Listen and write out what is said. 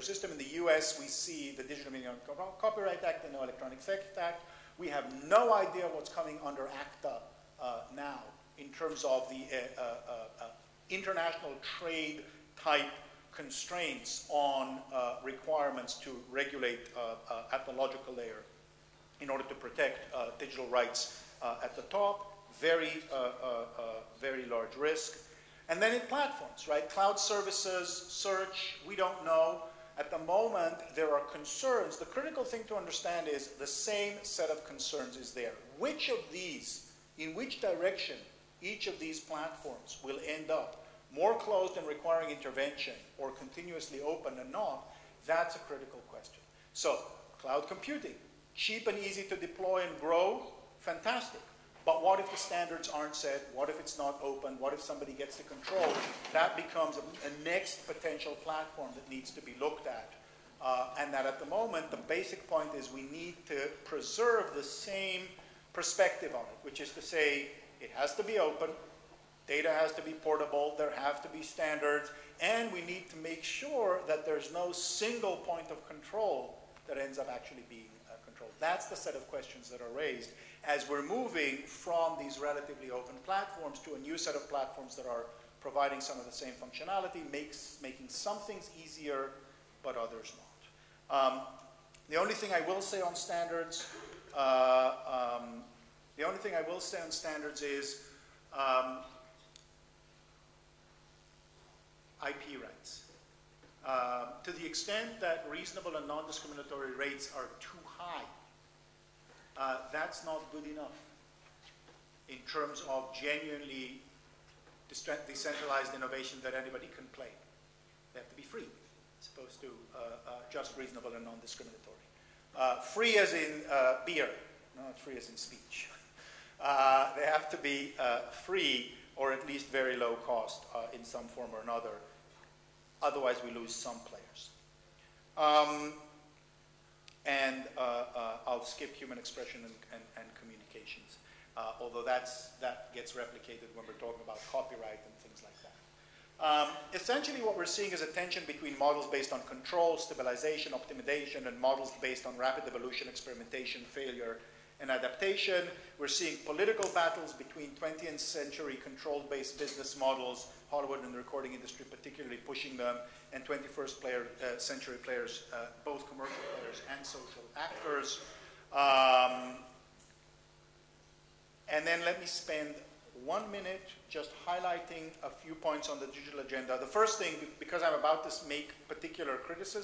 system. In the US, we see the Digital Media Copyright Act and the Electronic Theft Act. We have no idea what's coming under ACTA uh, now in terms of the uh, uh, uh international trade type constraints on uh, requirements to regulate uh, at the logical layer in order to protect digital rights at the top. Very, very large risk. And then in platforms, right? Cloud services, search, we don't know. At the moment, there are concerns. The critical thing to understand is the same set of concerns is there. Which of these, in which direction each of these platforms will end up, more closed and requiring intervention or continuously open and not, that's a critical question. So, cloud computing, cheap and easy to deploy and grow, fantastic. But what if the standards aren't set? What if it's not open? What if somebody gets to control? That becomes a, a next potential platform that needs to be looked at. Uh, and that at the moment, the basic point is we need to preserve the same perspective on it, which is to say it has to be open, data has to be portable, there have to be standards, and we need to make sure that there's no single point of control that ends up actually being That's the set of questions that are raised as we're moving from these relatively open platforms to a new set of platforms that are providing some of the same functionality, makes, making some things easier, but others not. Um, the only thing I will say on standards, uh, um, the only thing I will say on standards is um, IP rights. Uh, to the extent that reasonable and non-discriminatory rates are too high, uh, that's not good enough in terms of genuinely decentralized innovation that anybody can play. They have to be free, as opposed to uh, uh, just reasonable and non-discriminatory. Uh, free as in beer, not free as in speech. They have to be free or at least very low cost in some form or another. Otherwise, we lose some players. Um, and uh, uh, I'll skip human expression and, and, and communications, uh, although that's, that gets replicated when we're talking about copyright and things like that. Um, essentially what we're seeing is a tension between models based on control, stabilization, optimization, and models based on rapid evolution, experimentation, failure, and adaptation. We're seeing political battles between 20th century control-based business models, Hollywood and the recording industry particularly pushing them, and 21st player, uh, century players, uh, both commercial players and social actors. Um, and then let me spend one minute just highlighting a few points on the digital agenda. The first thing, because I'm about to make particular criticism,